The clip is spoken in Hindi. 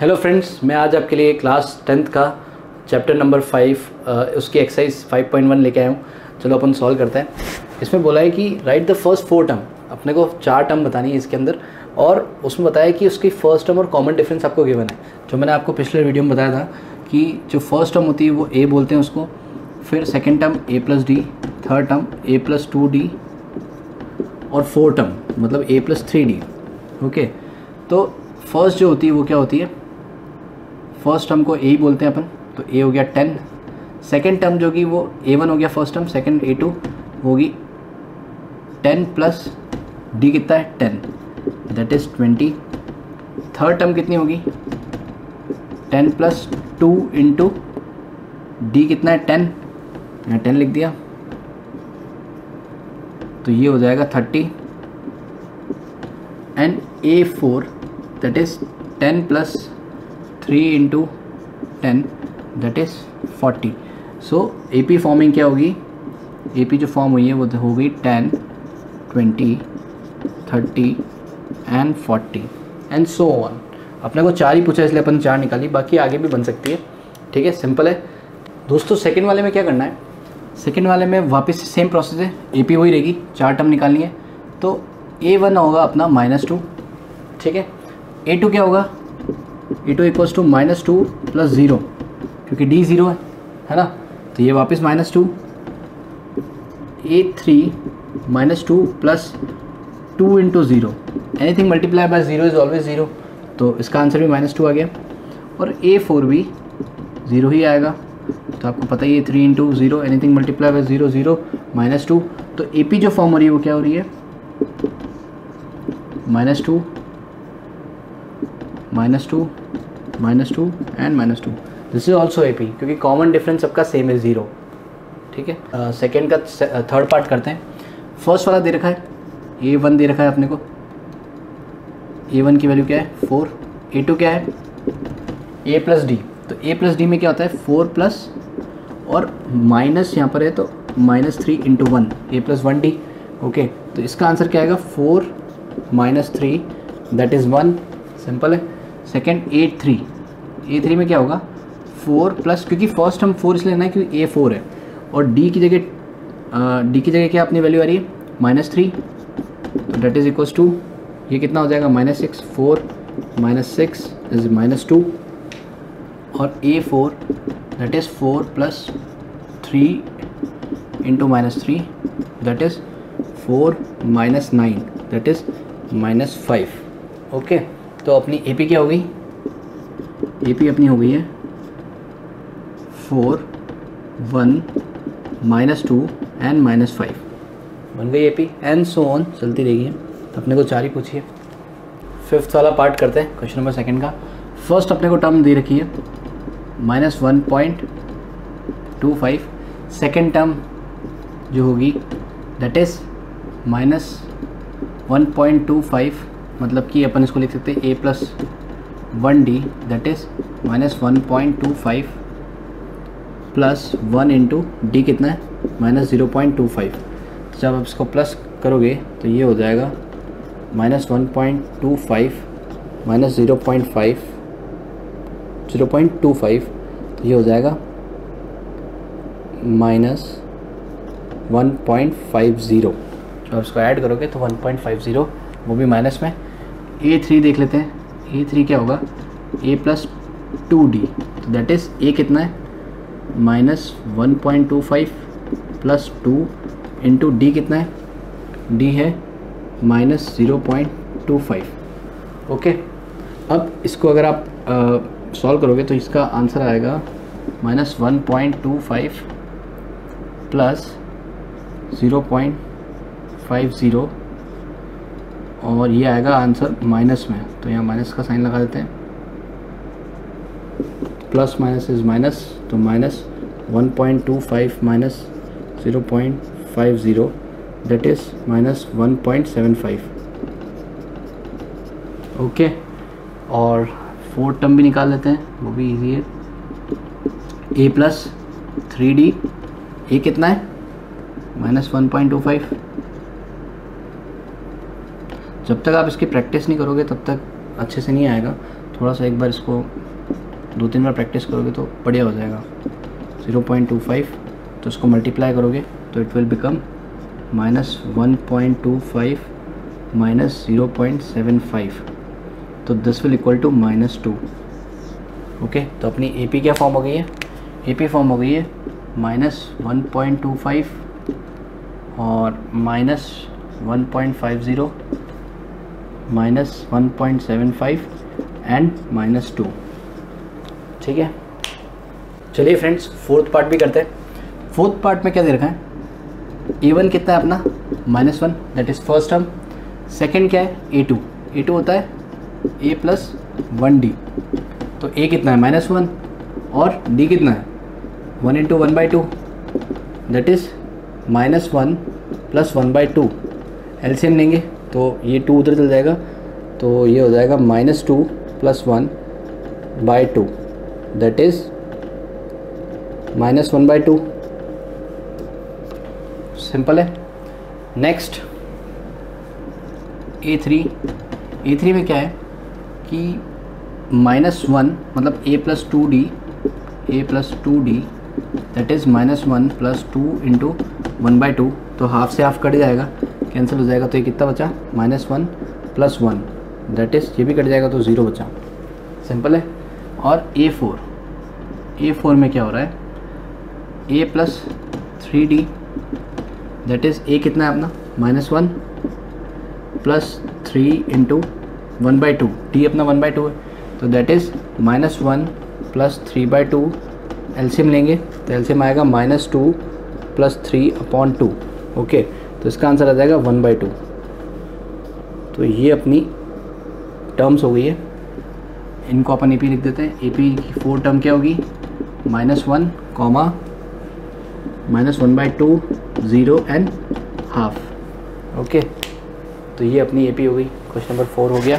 हेलो फ्रेंड्स मैं आज आपके लिए क्लास टेंथ का चैप्टर नंबर फाइव उसकी एक्सरसाइज 5.1 लेके आया हूँ। चलो अपन सॉल्व करते हैं। इसमें बोला है कि write the first four term अपने को चार टर्म बतानी है इसके अंदर। और उसमें बताया कि उसकी फ़र्स्ट टर्म और कॉमन डिफरेंस आपको गिवन है। जो मैंने आपको पिछले वीडियो में बताया था कि जो फ़र्स्ट टर्म होती है वो ए बोलते हैं उसको। फिर second term A plus D third term A plus two D और फोर टर्म मतलब A plus three D okay तो फ़र्स्ट जो होती है वो क्या होती है? फ़र्स्ट टर्म को ए ही बोलते हैं अपन तो ए हो गया टेन सेकेंड टर्म जो कि वो ए वन हो गया first term second A two होगी. टेन प्लस डी कितना है? Ten that is twenty third term कितनी होगी? Ten plus two into D कितना है? टेन यहाँ टेन लिख दिया. तो ये हो जाएगा thirty and A four that is ten plus three into ten that is forty so A P forming क्या होगी? ए पी जो फॉर्म हुई है, वो हो गई ten twenty thirty and forty and so on अपने को चार ही पूछा, इसलिए अपन चार निकाली, बाकी आगे भी बन सकती है। ठीक है सिंपल है। दोस्तों सेकेंड वाले में क्या करना है? सेकेंड वाले में वापस सेम प्रोसेस है। ए पी वही रहेगी, चार टर्म निकालनी है। तो ए वन होगा अपना माइनस टू ठीक है? ए टू क्या होगा? A two equals to minus two plus zero क्योंकि डी ज़ीरो है है ना? तो ये वापस minus two A three minus two plus two into zero anything multiply by zero is always zero तो इसका आंसर भी माइनस टू आ गया। और ए फोर भी ज़ीरो ही आएगा। तो आपको पता ही है three into zero anything multiply by zero zero minus two तो ए पी जो फॉर्म हो रही है, वो क्या हो रही है? Minus two minus two minus two and minus two this is also A P क्योंकि कॉमन डिफरेंस सबका सेम है ज़ीरो ठीक है? सेकेंड का थर्ड पार्ट करते हैं. फ़र्स्ट वाला दे रखा है. ए वन दे रखा है अपने को. ए वन की वैल्यू क्या है? फोर ए टू क्या है? ए प्लस डी तो ए प्लस डी में क्या होता है? फोर प्लस और माइनस यहाँ पर है तो minus three into one A plus one D okay तो इसका आंसर क्या आएगा? Four minus three that is one simple है. Second A three. A three में क्या होगा? फोर प्लस, क्योंकि फ़र्स्ट हम फोर इसलिए लेना है क्योंकि ए फोर है। और डी की जगह डी की जगह क्या अपनी वैल्यू आ रही है? माइनस थ्री तो डेट इज़ इक्वल्स टू ये कितना हो जाएगा? Minus six four minus six is minus two और A four that is four plus three into minus three that is four minus nine that is minus five okay तो अपनी ए पी क्या हो गई? ए पी अपनी हो गई है four one minus two and minus five बन गई A P and so on चलती रहेगी। अपने को चार ही पूछिए। फिफ्थ वाला पार्ट करते हैं क्वेश्चन नंबर सेकंड का। फ़र्स्ट अपने को टर्म दे रखी है। Minus one point two five second term जो होगी that is minus one point two five मतलब कि अपन इसको लिख सकते हैं A plus one D that is minus one point two five plus one into D कितना है? Minus zero point two five जब आप इसको प्लस करोगे तो ये हो जाएगा minus one point two five minus zero point five zero point two five तो ये हो जाएगा minus one point five zero जब इसको ऐड करोगे तो वन पॉइंट फाइव ज़ीरो वो भी माइनस में। ए थ्री देख लेते हैं। ए थ्री क्या होगा? ए प्लस टू डी तो दैट इज़ ए कितना है? Minus one point two five plus two into d कितना है? डी है minus zero point two five okay अब इसको अगर आप सॉल्व करोगे तो इसका आंसर आएगा minus one point two five plus zero point five zero और ये आएगा आंसर माइनस में। तो यहाँ माइनस का साइन लगा देते हैं। प्लस माइनस इज़ माइनस तो minus one point two five minus zero point five zero, that is minus one point seven five. Okay, और फोर्थ टर्म भी निकाल लेते हैं, वो भी इजी है। A plus three d a कितना है? Minus one point two five. जब तक आप इसकी प्रैक्टिस नहीं करोगे, तब तक अच्छे से नहीं आएगा। थोड़ा सा एक बार इसको दो तीन बार प्रैक्टिस करोगे तो बढ़िया हो जाएगा। ज़ीरो पॉइंट टू फाइव तो इसको मल्टीप्लाई करोगे तो it will become minus one point two five minus zero point seven five तो this will equal to minus two okay तो अपनी ए पी क्या फॉर्म हो गई है? ए पी फॉर्म हो गई है minus one point two five और minus one point five zero minus one point seven five and minus two ठीक है? चलिए फ्रेंड्स फोर्थ पार्ट भी करते हैं। फोर्थ पार्ट में क्या दे रखा है? ए वन कितना है अपना? Minus one that is first term second क्या है? ए टू ए टू होता है। ए प्लस वन डी तो ए कितना है? माइनस वन और डी कितना है? One into one by two that is minus one plus one by two LCM लेंगे। तो ये टू उधर चल जाएगा तो ये हो जाएगा minus two plus one by two that is minus one by two simple है. Next a three a three में क्या है? कि माइनस वन मतलब a plus two d a plus two d that is minus one plus two into one by two तो हाफ़ से हाफ़ कट जाएगा. कैंसिल हो जाएगा तो ये कितना बचा? Minus one plus one that is ये भी कट जाएगा तो ज़ीरो बचा। सिंपल है? और ए फोर ए फोर में क्या हो रहा है? A plus three d that is a कितना है अपना? Minus one plus three into one by two d अपना वन बाई टू है। तो that is minus one plus three by two LCM लेंगे। तो एल्सियम आएगा minus two plus three upon two okay तो इसका आंसर आ जाएगा वन बाई टू तो ये अपनी टर्म्स हो गई है। इनको अपन ए पी लिख देते हैं। ए पी की फोर टर्म क्या होगी? Minus one comma minus one by two zero and half okay तो ये अपनी ए पी हो गई। क्वेश्चन नंबर फोर हो गया।